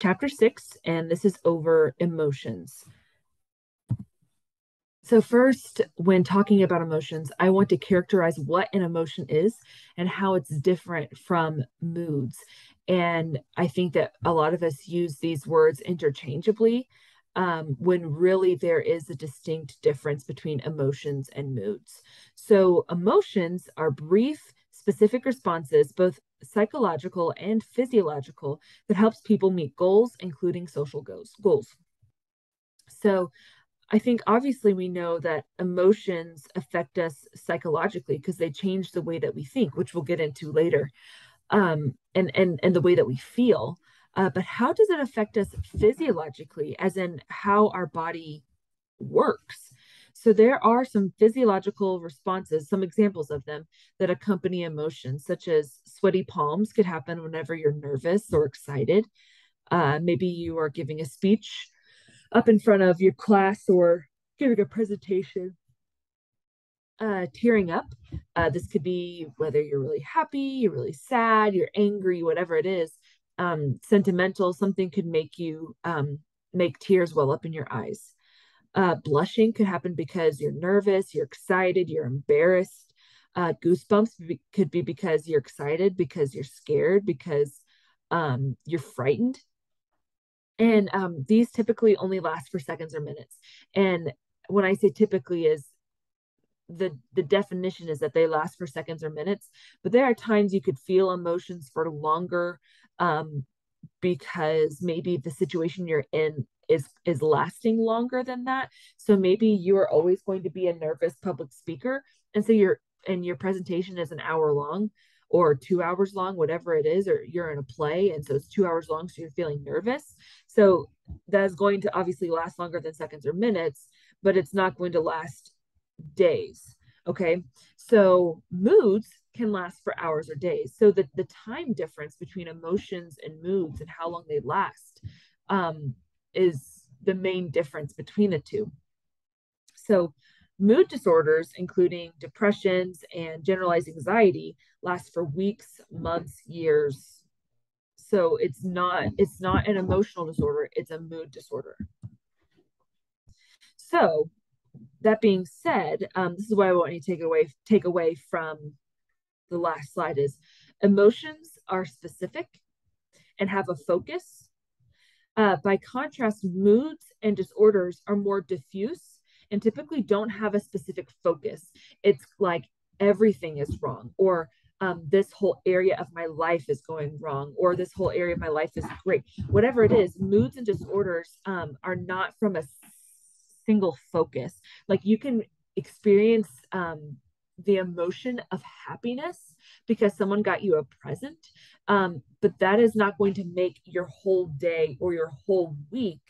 chapter six, and this is over emotions. So, first, when talking about emotions, I want to characterize what an emotion is and how it's different from moods. And I think that a lot of us use these words interchangeably um, when really there is a distinct difference between emotions and moods. So, emotions are brief, specific responses, both psychological and physiological, that helps people meet goals, including social goals. goals. So, I think obviously we know that emotions affect us psychologically because they change the way that we think, which we'll get into later, um, and and and the way that we feel. Uh, but how does it affect us physiologically, as in how our body works? So there are some physiological responses, some examples of them that accompany emotions, such as sweaty palms could happen whenever you're nervous or excited. Uh, maybe you are giving a speech up in front of your class or giving a presentation uh, tearing up. Uh, this could be whether you're really happy, you're really sad, you're angry, whatever it is. Um, sentimental, something could make you um, make tears well up in your eyes. Uh, blushing could happen because you're nervous, you're excited, you're embarrassed. Uh, goosebumps be- could be because you're excited, because you're scared, because um, you're frightened and um, these typically only last for seconds or minutes and when i say typically is the the definition is that they last for seconds or minutes but there are times you could feel emotions for longer um, because maybe the situation you're in is is lasting longer than that so maybe you are always going to be a nervous public speaker and so your and your presentation is an hour long or two hours long, whatever it is, or you're in a play and so it's two hours long, so you're feeling nervous. So that is going to obviously last longer than seconds or minutes, but it's not going to last days. Okay. So moods can last for hours or days. So the, the time difference between emotions and moods and how long they last um, is the main difference between the two. So Mood disorders, including depressions and generalized anxiety, last for weeks, months, years. So it's not it's not an emotional disorder, it's a mood disorder. So that being said, um, this is what I want you to take away take away from the last slide is emotions are specific and have a focus. Uh, by contrast, moods and disorders are more diffuse and typically don't have a specific focus. It's like everything is wrong, or um, this whole area of my life is going wrong, or this whole area of my life is great. Whatever it is, moods and disorders um, are not from a single focus. Like you can experience um, the emotion of happiness because someone got you a present, um, but that is not going to make your whole day or your whole week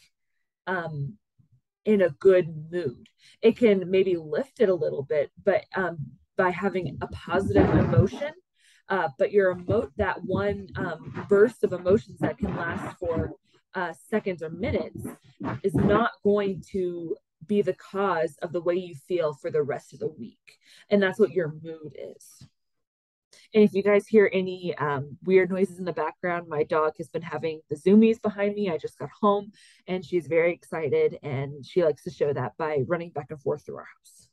um, in a good mood. It can maybe lift it a little bit, but um, by having a positive emotion, uh, but your emote that one um, burst of emotions that can last for uh, seconds or minutes is not going to be the cause of the way you feel for the rest of the week. And that's what your mood is. And if you guys hear any um, weird noises in the background, my dog has been having the zoomies behind me. I just got home and she's very excited and she likes to show that by running back and forth through our house.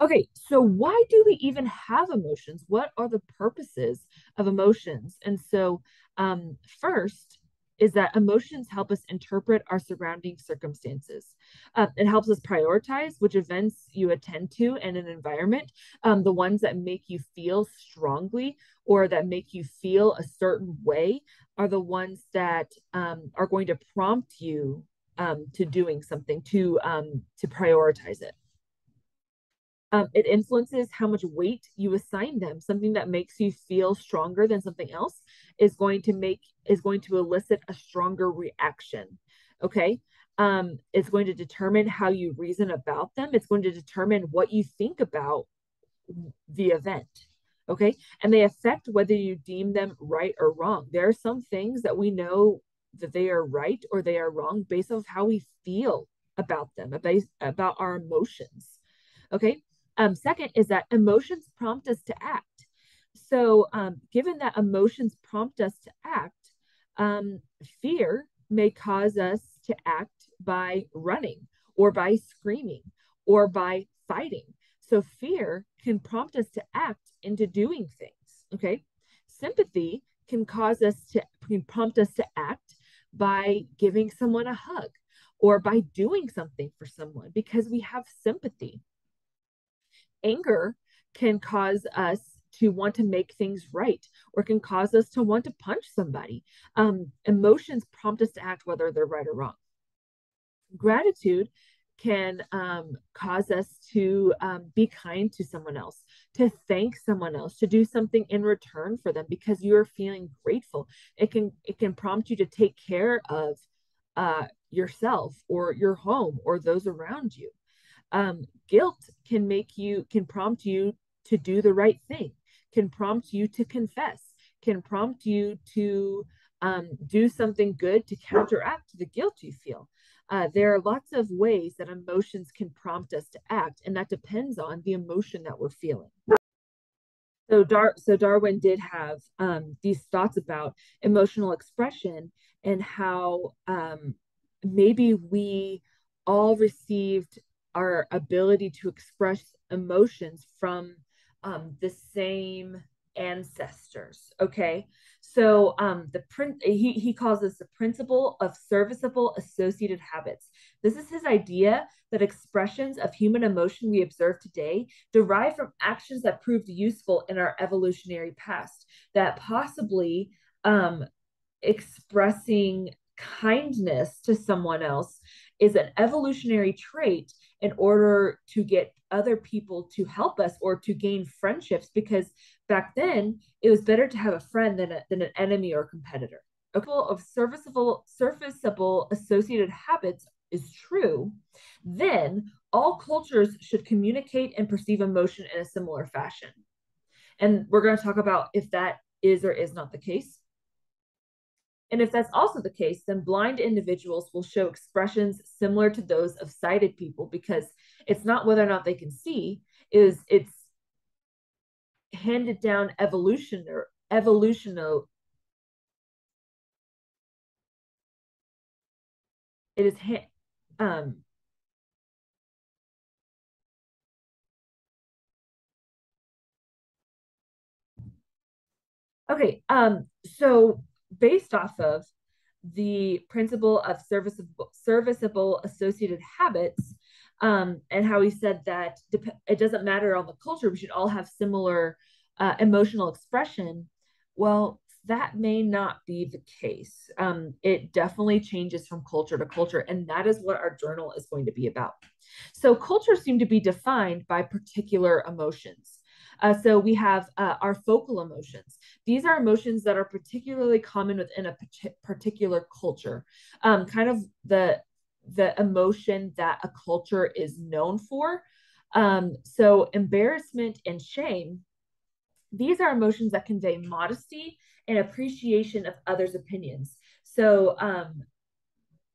Okay, so why do we even have emotions? What are the purposes of emotions? And so, um, first, is that emotions help us interpret our surrounding circumstances. Uh, it helps us prioritize which events you attend to in an environment, um, the ones that make you feel strongly or that make you feel a certain way are the ones that um, are going to prompt you um, to doing something to um, to prioritize it. Um, it influences how much weight you assign them. Something that makes you feel stronger than something else is going to make is going to elicit a stronger reaction. Okay. Um, it's going to determine how you reason about them. It's going to determine what you think about the event. Okay. And they affect whether you deem them right or wrong. There are some things that we know that they are right or they are wrong based off how we feel about them, about, about our emotions. Okay. Um, second is that emotions prompt us to act. So, um, given that emotions prompt us to act, Um, fear may cause us to act by running or by screaming or by fighting. So fear can prompt us to act into doing things. Okay. Sympathy can cause us to can prompt us to act by giving someone a hug or by doing something for someone because we have sympathy. Anger can cause us to want to make things right or can cause us to want to punch somebody. Um, emotions prompt us to act whether they're right or wrong. Gratitude can um, cause us to um, be kind to someone else, to thank someone else, to do something in return for them because you're feeling grateful. It can it can prompt you to take care of uh, yourself or your home or those around you. Um, guilt can make you can prompt you to do the right thing, can prompt you to confess, can prompt you to um, do something good to counteract the guilt you feel. Uh, there are lots of ways that emotions can prompt us to act, and that depends on the emotion that we're feeling. So, Dar- so Darwin did have um, these thoughts about emotional expression and how um, maybe we all received our ability to express emotions from um, the same ancestors. Okay, so um, the print he he calls this the principle of serviceable associated habits. This is his idea that expressions of human emotion we observe today derive from actions that proved useful in our evolutionary past. That possibly um, expressing kindness to someone else is an evolutionary trait in order to get other people to help us or to gain friendships because back then it was better to have a friend than, a, than an enemy or competitor. A couple of serviceable serviceable associated habits is true. Then all cultures should communicate and perceive emotion in a similar fashion. And we're going to talk about if that is or is not the case. And if that's also the case, then blind individuals will show expressions similar to those of sighted people because it's not whether or not they can see, is it's handed down evolution or evolutional. It is ha- um Okay, um, so based off of the principle of serviceable, serviceable associated habits um, and how he said that it doesn't matter on the culture, we should all have similar uh, emotional expression. Well, that may not be the case. Um, it definitely changes from culture to culture, and that is what our journal is going to be about. So, cultures seem to be defined by particular emotions. Uh, so we have uh, our focal emotions. These are emotions that are particularly common within a particular culture. Um, kind of the the emotion that a culture is known for. Um, so embarrassment and shame. These are emotions that convey modesty and appreciation of others' opinions. So um,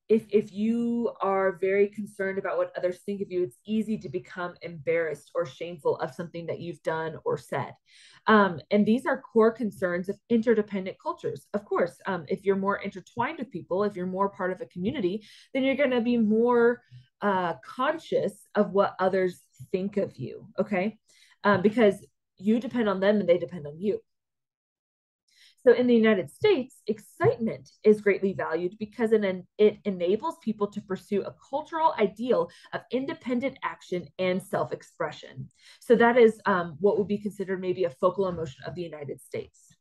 if if you are very concerned about what others think of you it's easy to become embarrassed or shameful of something that you've done or said. Um, and these are core concerns of interdependent cultures. Of course um, if you're more intertwined with people if you're more part of a community then you're going to be more uh, conscious of what others think of you okay? Um, because you depend on them and they depend on you so in the United States, excitement is greatly valued because it, it enables people to pursue a cultural ideal of independent action and self expression. So that is um, what would be considered maybe a focal emotion of the United States.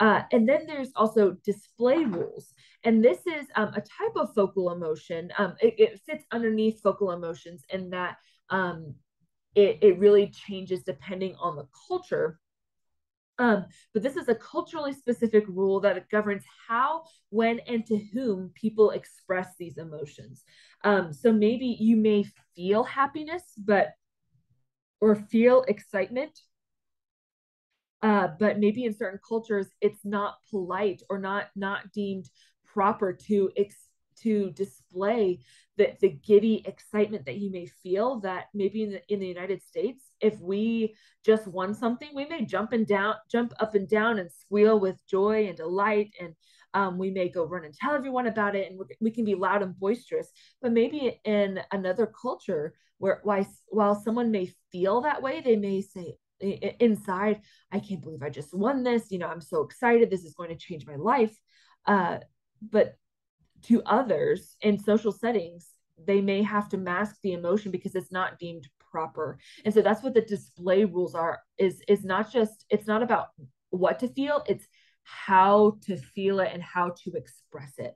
Uh, and then there's also display rules. And this is um, a type of focal emotion. Um, it, it, fits underneath focal emotions in that um, it, it really changes depending on the culture. Um, but this is a culturally specific rule that governs how, when, and to whom people express these emotions. Um, so maybe you may feel happiness, but or feel excitement, uh, but maybe in certain cultures it's not polite or not not deemed proper to ex- to display the, the giddy excitement that you may feel that maybe in the, in the United States, if we just won something, we may jump and down, jump up and down and squeal with joy and delight and Um, we may go run and tell everyone about it, and we can be loud and boisterous. But maybe in another culture, where while someone may feel that way, they may say inside, "I can't believe I just won this. You know, I'm so excited. This is going to change my life." Uh, but to others in social settings, they may have to mask the emotion because it's not deemed proper. And so that's what the display rules are is is not just it's not about what to feel it's how to feel it and how to express it.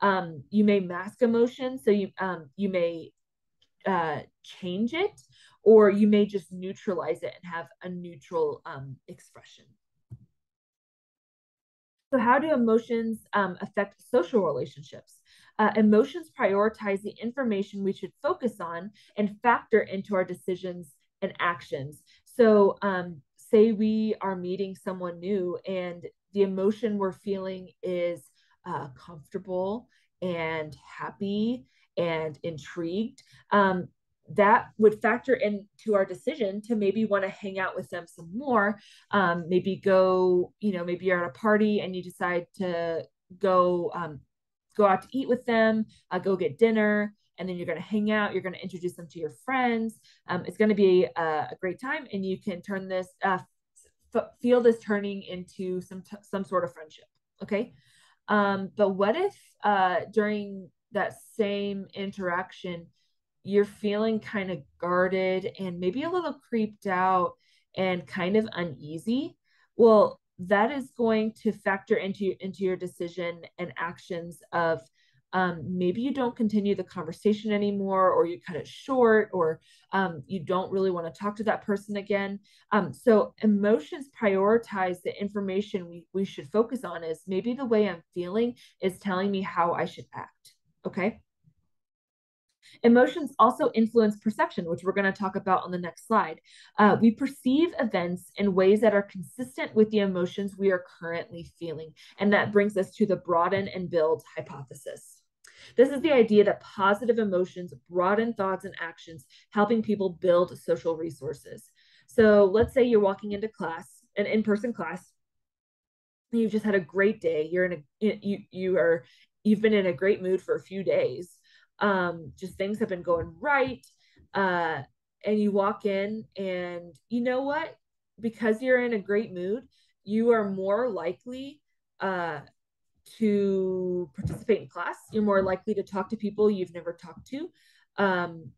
Um you may mask emotion so you um you may uh change it or you may just neutralize it and have a neutral um expression so how do emotions um, affect social relationships uh, emotions prioritize the information we should focus on and factor into our decisions and actions. So, um, say we are meeting someone new and the emotion we're feeling is uh, comfortable and happy and intrigued. Um, that would factor into our decision to maybe want to hang out with them some more. Um, maybe go, you know, maybe you're at a party and you decide to go um, go out to eat with them, uh, go get dinner, and then you're going to hang out. You're going to introduce them to your friends. Um, it's going to be a, a, great time, and you can turn this, uh, f- feel this turning into some t- some sort of friendship. Okay, um, but what if uh, during that same interaction, you're feeling kind of guarded and maybe a little creeped out and kind of uneasy? Well, that is going to factor into into your decision and actions of um, maybe you don't continue the conversation anymore or you cut it short or um, you don't really want to talk to that person again um, so emotions prioritize the information we, we should focus on is maybe the way i'm feeling is telling me how i should act okay Emotions also influence perception, which we're going to talk about on the next slide. Uh, we perceive events in ways that are consistent with the emotions we are currently feeling. And that brings us to the broaden and build hypothesis. This is the idea that positive emotions broaden thoughts and actions, helping people build social resources. So let's say you're walking into class, an in-person class, you've just had a great day. You're in a you you are you've been in a great mood for a few days um, just things have been going right. Uh, and you walk in, and you know what? Because you're in a great mood, you are more likely uh, to participate in class. You're more likely to talk to people you've never talked to. Um,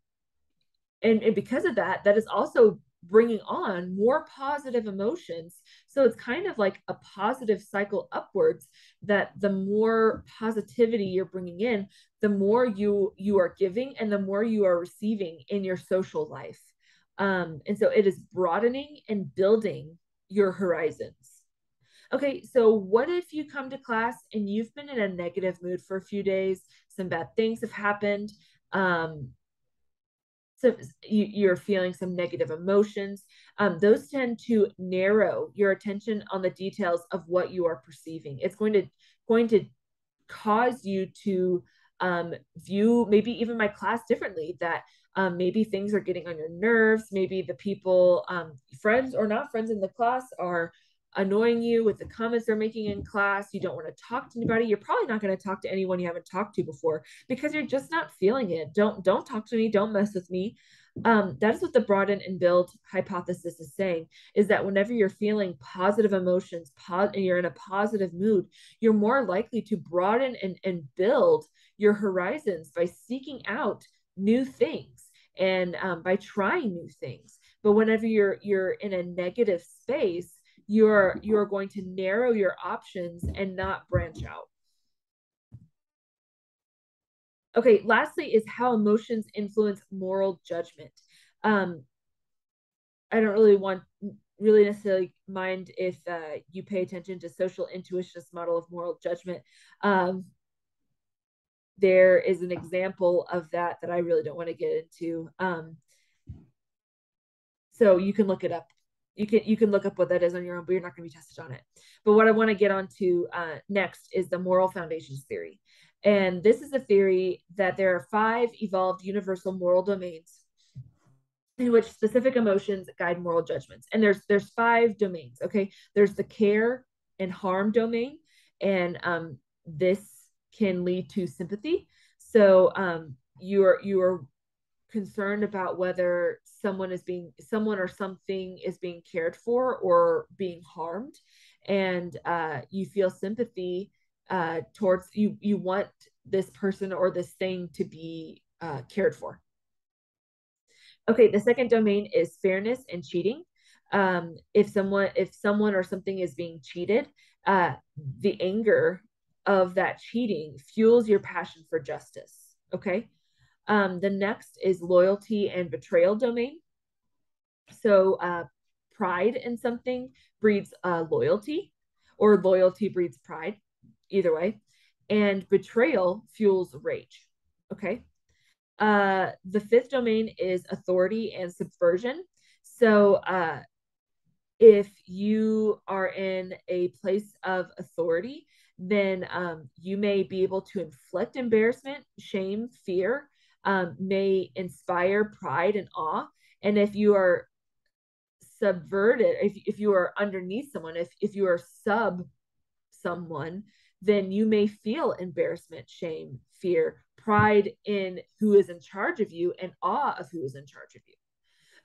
and, and because of that, that is also bringing on more positive emotions. So it's kind of like a positive cycle upwards that the more positivity you're bringing in, the more you you are giving and the more you are receiving in your social life. Um, and so it is broadening and building your horizons. Okay, so what if you come to class and you've been in a negative mood for a few days? Some bad things have happened. Um, so you, are feeling some negative emotions um, those tend to narrow your attention on the details of what you are perceiving it's going to going to cause you to um, view maybe even my class differently that um, maybe things are getting on your nerves maybe the people um, friends or not friends in the class are annoying you with the comments they're making in class. You don't want to talk to anybody. You're probably not going to talk to anyone you haven't talked to before because you're just not feeling it. Don't don't talk to me. Don't mess with me. Um, that is what the broaden and build hypothesis is saying is that whenever you're feeling positive emotions and you're in a positive mood you're more likely to broaden and, and build your horizons by seeking out new things and um, by trying new things. But whenever you're you're in a negative space you're you're going to narrow your options and not branch out okay lastly is how emotions influence moral judgment. Um i don't really want really necessarily mind if uh, you pay attention to social intuitionist model of moral judgment. Um there is an example of that that i really don't want to get into. Um so you can look it up. You can you can look up what that is on your own, but you're not going to be tested on it. But what I want to get onto uh, next is the moral foundations theory, and this is a theory that there are five evolved universal moral domains in which specific emotions guide moral judgments. And there's there's five domains. Okay, there's the care and harm domain, and um, this can lead to sympathy. So um, you are you are concerned about whether someone is being someone or something is being cared for or being harmed, and uh, you feel sympathy uh, towards you. You want this person or this thing to be uh, cared for. Okay, the second domain is fairness and cheating. Um, if someone if someone or something is being cheated, uh, the anger of that cheating fuels your passion for justice. Okay. Um, the next is loyalty and betrayal domain. So, uh, pride in something breeds uh, loyalty, or loyalty breeds pride, either way. And betrayal fuels rage. Okay. Uh, the fifth domain is authority and subversion. So, uh, if you are in a place of authority, then um, you may be able to inflict embarrassment, shame, fear, um, may inspire pride and awe. And if you are subverted, if, if you are underneath someone, if, if you are sub someone, then you may feel embarrassment, shame, fear, pride in who is in charge of you, and awe of who is in charge of you.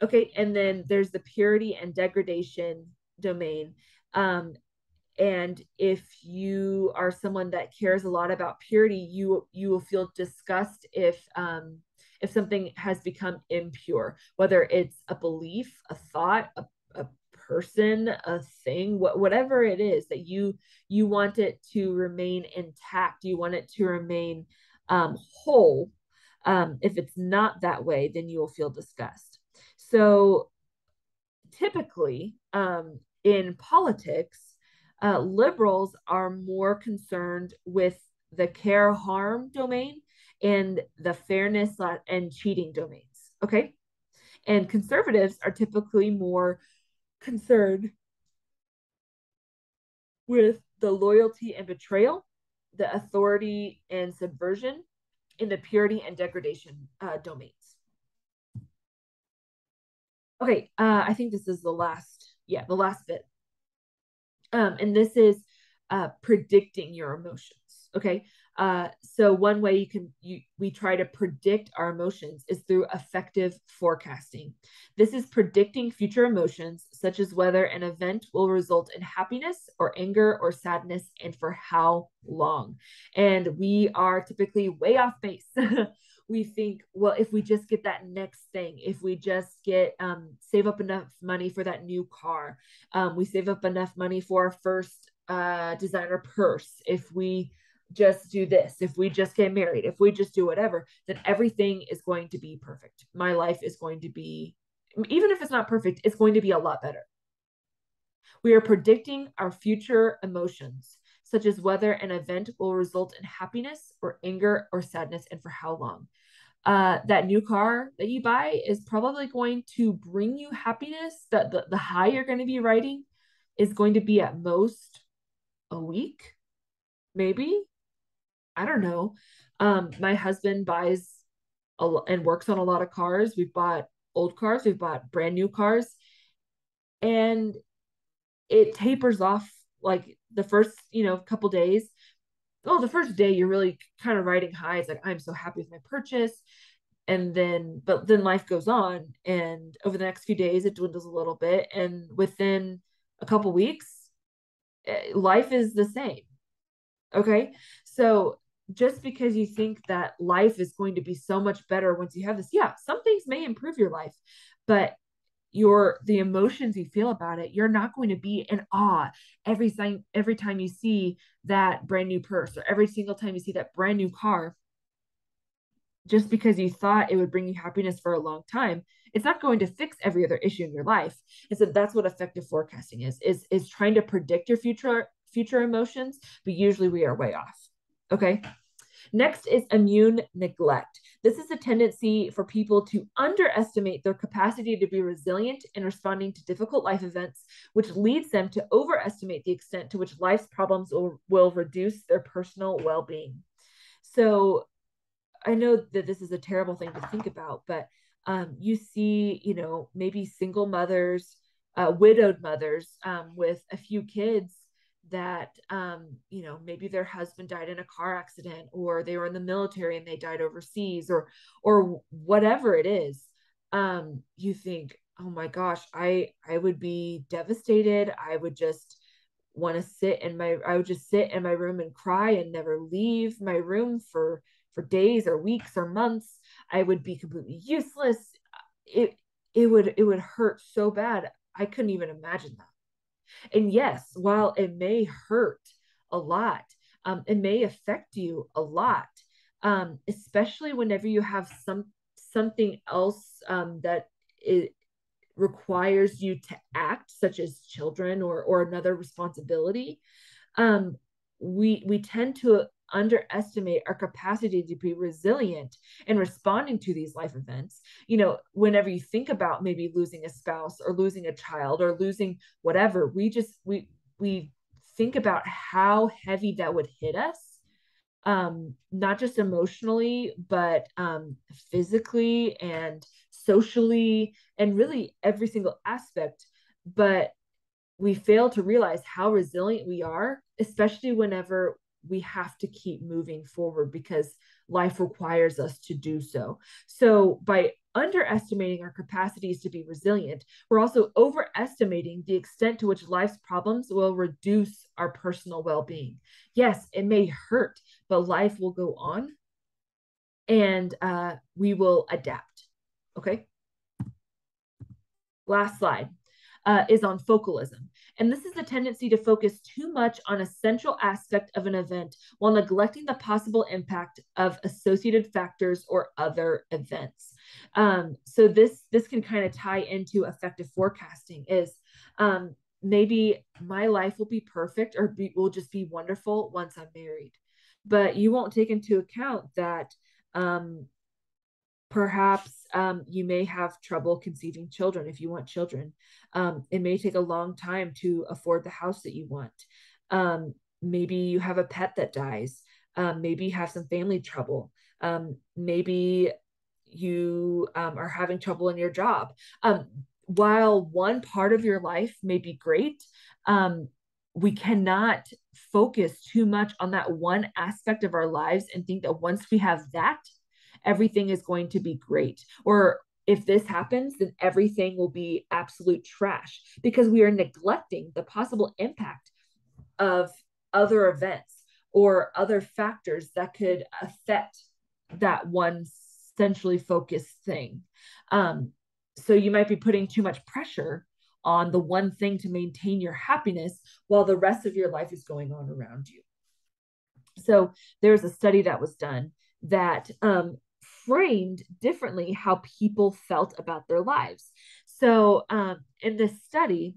Okay, and then there's the purity and degradation domain. Um, and if you are someone that cares a lot about purity you you will feel disgust if um if something has become impure whether it's a belief a thought a, person a thing wh- whatever it is that you you want it to remain intact you want it to remain um, whole um, if it's not that way then you will feel disgust so typically um, in politics uh, liberals are more concerned with the care harm domain and the fairness and cheating domains. Okay. And conservatives are typically more concerned with the loyalty and betrayal, the authority and subversion, in the purity and degradation uh, domains. Okay, uh, I think this is the last, yeah, the last bit. Um, and this is uh, predicting your emotions. Okay. Uh, so one way you can you we try to predict our emotions is through affective forecasting. This is predicting future emotions, such as whether an event will result in happiness or anger or sadness, and for how long. And we are typically way off base. we think, well, if we just get that next thing, if we just get um, save up enough money for that new car, um, we save up enough money for our first uh, designer purse, if we just do this, if we just get married, if we just do whatever, then everything is going to be perfect. My life is going to be, even if it's not perfect, it's going to be a lot better. We are predicting our future emotions, such as whether an event will result in happiness or anger or sadness and for how long. Uh, that new car that you buy is probably going to bring you happiness. That the, the high you're going to be riding is going to be at most a week, maybe I don't know. Um, my husband buys a, and works on a lot of cars. We've bought old cars, we've bought brand new cars, and it tapers off like the first, you know, couple days. Oh, the first day you're really kind of riding high. It's like I'm so happy with my purchase. And then, but then life goes on, and over the next few days, it dwindles a little bit. And within a couple weeks, eh, life is the same. Okay. So just because you think that life is going to be so much better once you have this, yeah, some things may improve your life, but your the emotions you feel about it, you're not going to be in awe every time every time you see that brand new purse or every single time you see that brand new car. Just because you thought it would bring you happiness for a long time, it's not going to fix every other issue in your life. And so that's what affective forecasting is, is is trying to predict your future future emotions, but usually we are way off. Okay. Next is immune neglect. This is a tendency for people to underestimate their capacity to be resilient in responding to difficult life events, which leads them to overestimate the extent to which life's problems will, will reduce their personal well being. So I know that this is a terrible thing to think about, but um, you see, you know, maybe single mothers, uh, widowed mothers um, with a few kids that um, you know maybe their husband died in a car accident or they were in the military and they died overseas or or whatever it is um, you think oh my gosh i i would be devastated. I would just want to sit in my i would just sit in my room and cry and never leave my room for for days or weeks or months. I would be completely useless. It it would it would hurt so bad. I couldn't even imagine that and yes while it may hurt a lot um, it may affect you a lot um, especially whenever you have some something else um, that it requires you to act such as children or or another responsibility um, we we tend to underestimate our capacity to be resilient in responding to these life events. You know, whenever you think about maybe losing a spouse or losing a child or losing whatever, we just we we think about how heavy that would hit us um not just emotionally but um physically and socially and really every single aspect but we fail to realize how resilient we are especially whenever we have to keep moving forward because life requires us to do so. So, by underestimating our capacities to be resilient, we're also overestimating the extent to which life's problems will reduce our personal well being. Yes, it may hurt, but life will go on and uh, we will adapt. Okay. Last slide uh, is on focalism. And this is a tendency to focus too much on a central aspect of an event while neglecting the possible impact of associated factors or other events. Um, so this this can kind of tie into affective forecasting is um, maybe my life will be perfect or be, will just be wonderful once I'm married. But you won't take into account that um, perhaps um, you may have trouble conceiving children if you want children. Um, it may take a long time to afford the house that you want. Um, maybe you have a pet that dies. Um, maybe you have some family trouble. Um, maybe you um, are having trouble in your job. while one part of your life may be great, we cannot focus too much on that one aspect of our lives and think that once we have that, everything is going to be great. Or if this happens, then everything will be absolute trash because we are neglecting the possible impact of other events or other factors that could affect that one centrally focused thing. Um, so you might be putting too much pressure on the one thing to maintain your happiness while the rest of your life is going on around you. So there's a study that was done that um, framed differently how people felt about their lives. So um, in this study,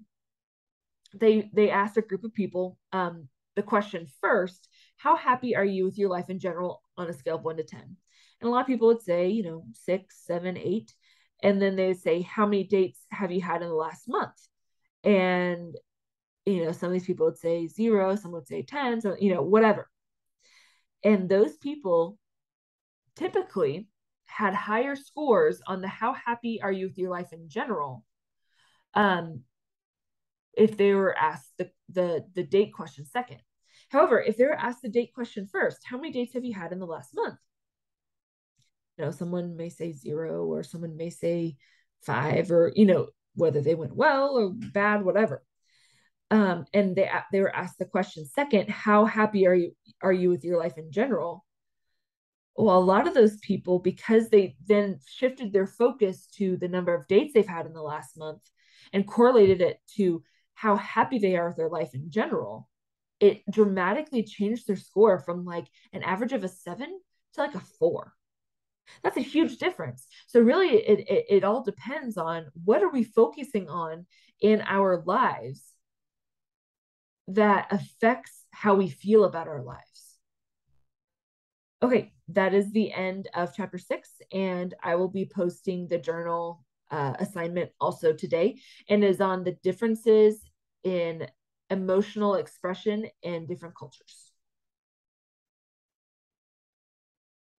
they they asked a group of people um, the question first: How happy are you with your life in general on a scale of one to ten? And a lot of people would say, you know, six, seven, eight, and then they would say, How many dates have you had in the last month? And you know, some of these people would say zero, some would say ten, so you know, whatever. And those people typically had higher scores on the how happy are you with your life in general um if they were asked the the, the date question second. However if they were asked the date question first how many dates have you had in the last month? You know someone may say zero or someone may say five or you know whether they went well or bad whatever. Um and they they were asked the question second how happy are you are you with your life in general well, a lot of those people, because they then shifted their focus to the number of dates they've had in the last month and correlated it to how happy they are with their life in general, it dramatically changed their score from like an average of a seven to like a four. That's a huge difference. So really it, it, it all depends on what are we focusing on in our lives that affects how we feel about our lives. Okay, that is the end of chapter six, and I will be posting the journal uh, assignment also today, and is on the differences in emotional expression in different cultures.